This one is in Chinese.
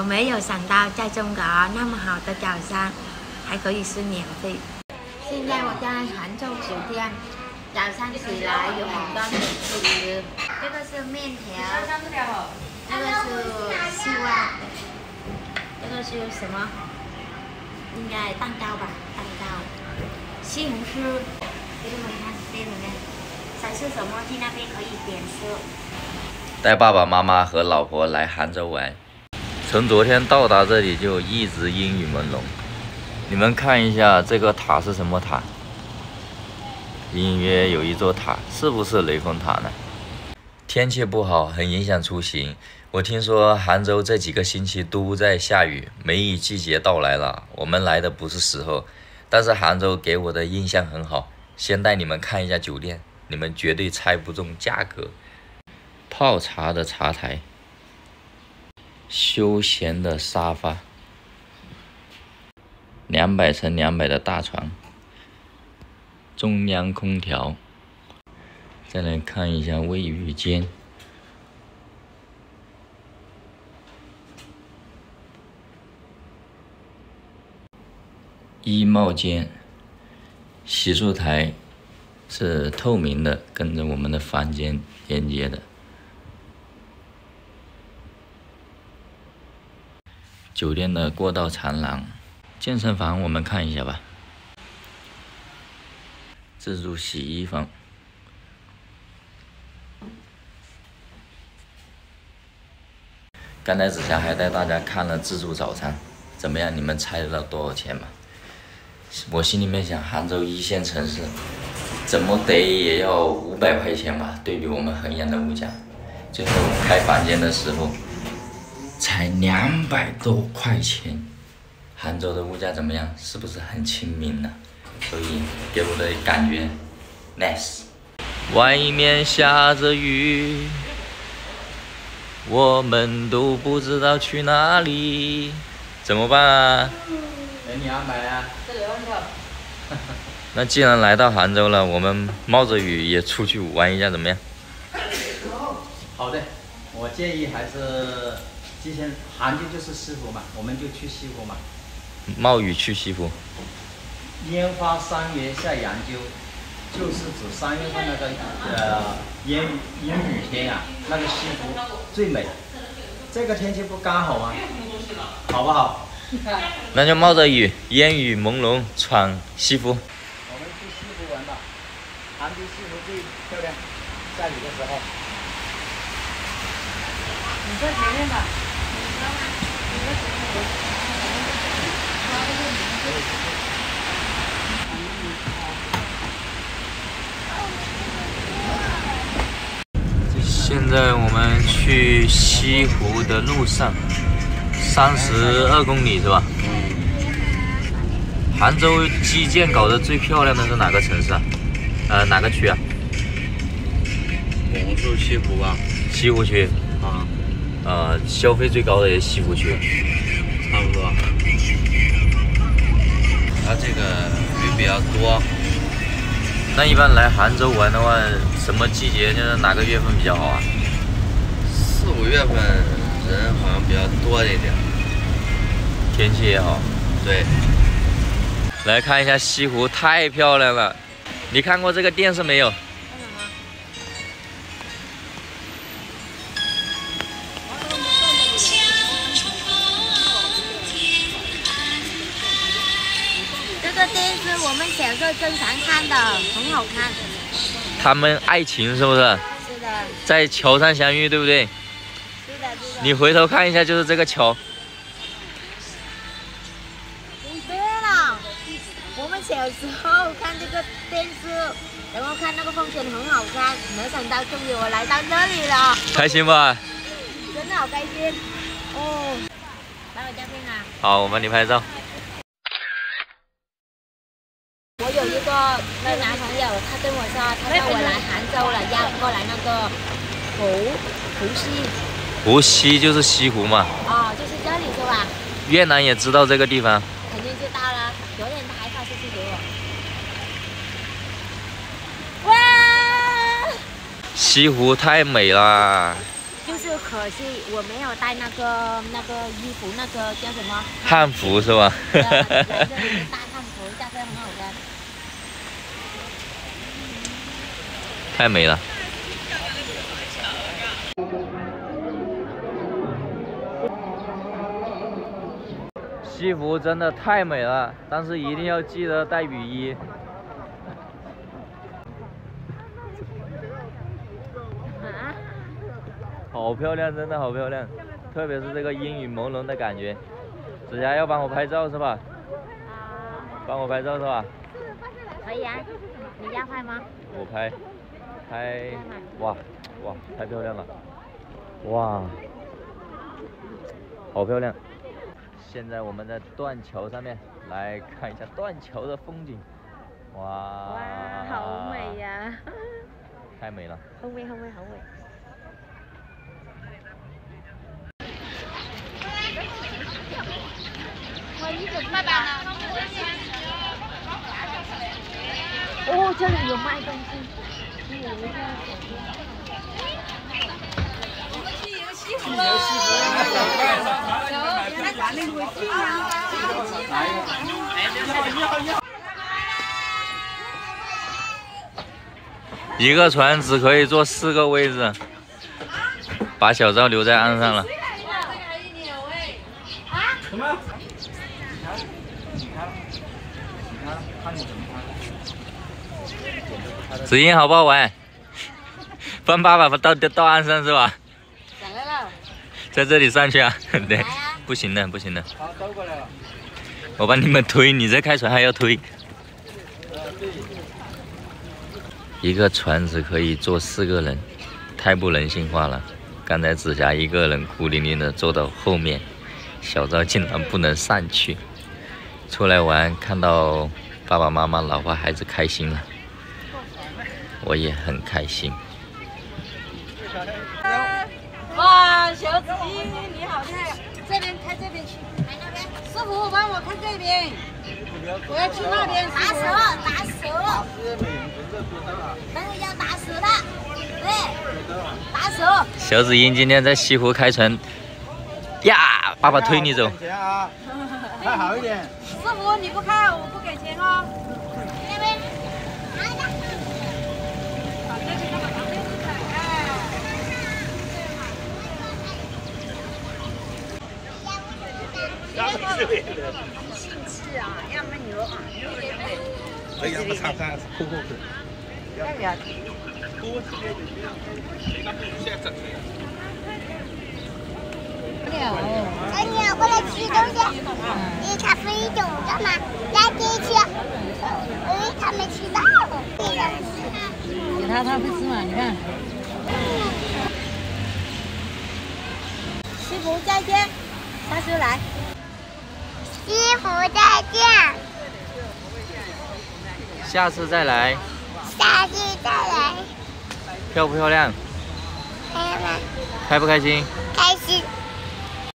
我没有想到在中国那么好的早餐还可以是免费。现在我在杭州酒店，早上起来有很多美食，这个是面条，这个是西瓜，这个是什么？应该蛋糕吧，蛋糕，西红柿，给你们看这里面，想吃什么去那边可以点吃。带爸爸妈妈和老婆来杭州玩，从昨天到达这里就一直阴雨朦胧。你们看一下这个塔是什么塔？隐约有一座塔，是不是雷峰塔呢？天气不好，很影响出行。我听说杭州这几个星期都在下雨，梅雨季节到来了。我们来的不是时候，但是杭州给我的印象很好。先带你们看一下酒店，你们绝对猜不中价格。泡茶的茶台，休闲的沙发，两百乘两百的大床，中央空调。再来看一下卫浴间，衣帽间，洗漱台是透明的，跟着我们的房间连接的。酒店的过道长廊，健身房我们看一下吧。自助洗衣房，刚才子霞还带大家看了自助早餐，怎么样？你们猜得到多少钱吗？我心里面想，杭州一线城市，怎么得也要五百块钱吧？对比我们衡阳的物价，最后开房间的时候。才两百多块钱，杭州的物价怎么样？是不是很亲民呢？所以给我的感觉，nice。外面下着雨，我们都不知道去哪里，怎么办啊？给你安排啊。那既然来到杭州了，我们冒着雨也出去玩一下，怎么样？好的，我建议还是。之前杭州就是西湖嘛，我们就去西湖嘛。冒雨去西湖。烟花三月下扬州，就是指三月份那个呃烟烟雨天呀，那个西湖最美。这个天气不刚好吗？好不好？那就冒着雨，烟雨朦胧闯西湖。我们去西湖玩吧，杭州西湖最漂亮，下雨的时候。你在前面吧。现在我们去西湖的路上，三十二公里是吧？杭州基建搞得最漂亮的是哪个城市啊？呃，哪个区啊？我们住西湖吧。西湖区。啊。呃，消费最高的也西湖区，差不多。它这个鱼比较多。那一般来杭州玩的话，什么季节就是哪个月份比较好啊？四五月份人好像比较多一点，天气也好。对。来看一下西湖，太漂亮了。你看过这个电视没有？我们小时候经常看的，很好看。他们爱情是不是？是的。在桥上相遇，对不对？是的，是的。你回头看一下，就是这个桥。对了，我们小时候看这个电视，然后看那个风景很好看，没想到终于我来到这里了。开心吧？真的好开心。哦，帮我照片啊。好，我帮你拍照。有一个那男朋友，他跟我说，他叫我来杭州了，要过来那个湖湖西。湖西就是西湖嘛。哦，就是这里是吧？越南也知道这个地方。肯定知道了，昨天他还发信息给我。哇！西湖太美啦。就是可惜我没有带那个那个衣服，那个叫什么？汉服是吧？对来这里大汉服，价格很好看。太美了。西湖真的太美了，但是一定要记得带雨衣。啊？好漂亮，真的好漂亮，特别是这个阴雨朦胧的感觉。子霞要帮我拍照是吧？啊，帮我拍照是吧？可以啊。你要拍吗？我拍，拍，哇哇，太漂亮了，哇，好漂亮。现在我们在断桥上面来看一下断桥的风景，哇，哇，好美呀！太美了。好美，好美，好美。哦，这里有卖东西。这里有一个手机。一个船只可以坐四个位置，把小赵留在岸上了。什么？子英好不好玩？帮爸爸到到岸上是吧？上来了。在这里上去啊？对，不行的，不行的。好，走过来了。我帮你们推，你这开船还要推。一个船只可以坐四个人，太不人性化了。刚才紫霞一个人孤零零的坐到后面，小赵竟然不能上去。出来玩，看到爸爸妈妈、老婆孩子开心了，我也很开心。哇，小紫英你好厉害！这边开这边去，师傅帮我看这边，我要去那边。打蛇，打手。等会要打手的，对，打蛇。小紫英今天在西湖开船，呀，爸爸推你走。开好一点。师傅你不开，我不给钱哦。那边，拿一个。把这个干嘛？把这个哎。兴致啊，要么牛啊，牛的美。可以，我尝尝，酷酷酷。要不要？哎，你要过来吃东西，你咖啡懂干嘛？来第一吃，哎，他没吃到。给他，他会吃嘛？你看。师傅再见，下次来。西湖再见，下次再来，下次再来，漂不漂亮？漂亮？开不开心？开心。